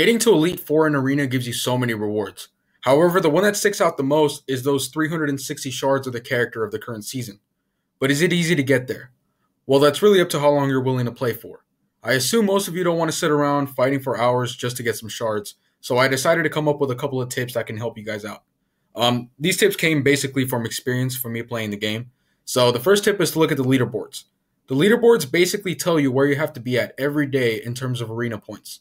Getting to Elite Four in Arena gives you so many rewards. However, the one that sticks out the most is those 360 shards of the character of the current season. But is it easy to get there? Well, that's really up to how long you're willing to play for. I assume most of you don't want to sit around fighting for hours just to get some shards, so I decided to come up with a couple of tips that can help you guys out. Um, these tips came basically from experience from me playing the game. So the first tip is to look at the leaderboards. The leaderboards basically tell you where you have to be at every day in terms of arena points.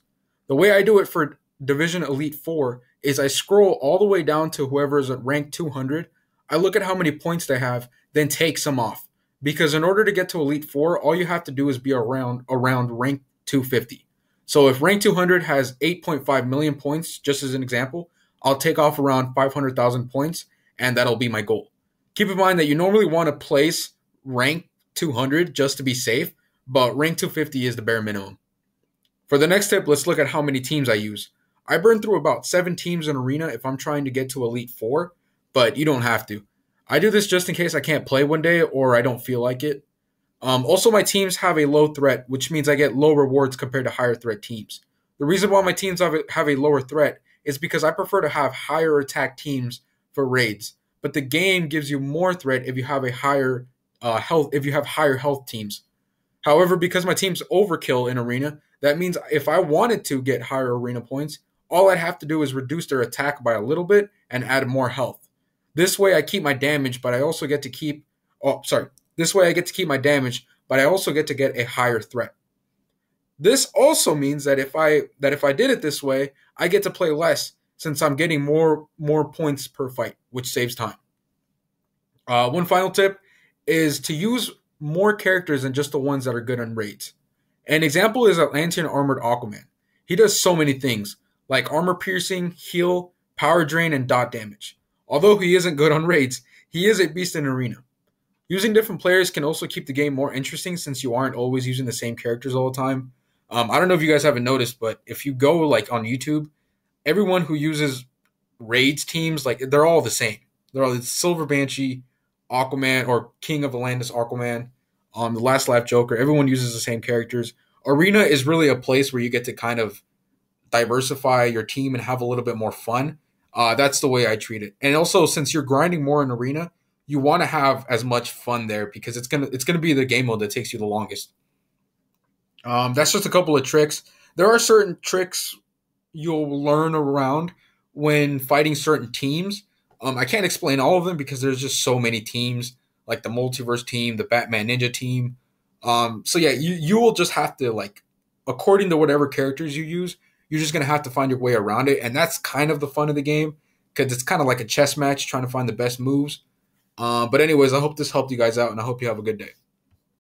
The way I do it for Division Elite 4 is I scroll all the way down to whoever is at rank 200. I look at how many points they have, then take some off because in order to get to Elite Four, all you have to do is be around around rank 250. So if rank 200 has 8.5 million points, just as an example, I'll take off around 500,000 points, and that'll be my goal. Keep in mind that you normally want to place rank 200 just to be safe, but rank 250 is the bare minimum. For the next tip, let's look at how many teams I use. I burn through about seven teams in Arena if I'm trying to get to Elite Four, but you don't have to. I do this just in case I can't play one day or I don't feel like it. Um, also, my teams have a low threat, which means I get low rewards compared to higher threat teams. The reason why my teams have a, have a lower threat is because I prefer to have higher attack teams for raids. But the game gives you more threat if you have a higher uh, health if you have higher health teams. However, because my team's overkill in arena, that means if I wanted to get higher arena points, all I'd have to do is reduce their attack by a little bit and add more health. This way I keep my damage, but I also get to keep oh sorry. This way I get to keep my damage, but I also get to get a higher threat. This also means that if I that if I did it this way, I get to play less since I'm getting more more points per fight, which saves time. Uh, one final tip is to use more characters than just the ones that are good on raids. An example is Atlantean Armored Aquaman. He does so many things, like armor piercing, heal, power drain, and dot damage. Although he isn't good on raids, he is a beast in arena. Using different players can also keep the game more interesting since you aren't always using the same characters all the time. Um, I don't know if you guys haven't noticed, but if you go like on YouTube, everyone who uses raids teams like they're all the same. They're all Silver Banshee, Aquaman, or King of Atlantis Aquaman, um, the Last Laugh Joker. Everyone uses the same characters. Arena is really a place where you get to kind of diversify your team and have a little bit more fun. Uh, that's the way I treat it. And also, since you're grinding more in arena, you want to have as much fun there because it's gonna it's gonna be the game mode that takes you the longest. Um, that's just a couple of tricks. There are certain tricks you'll learn around when fighting certain teams. Um, I can't explain all of them because there's just so many teams, like the multiverse team, the Batman Ninja team. Um, so yeah, you you will just have to like, according to whatever characters you use, you're just going to have to find your way around it. And that's kind of the fun of the game because it's kind of like a chess match trying to find the best moves. Uh, but, anyways, I hope this helped you guys out and I hope you have a good day.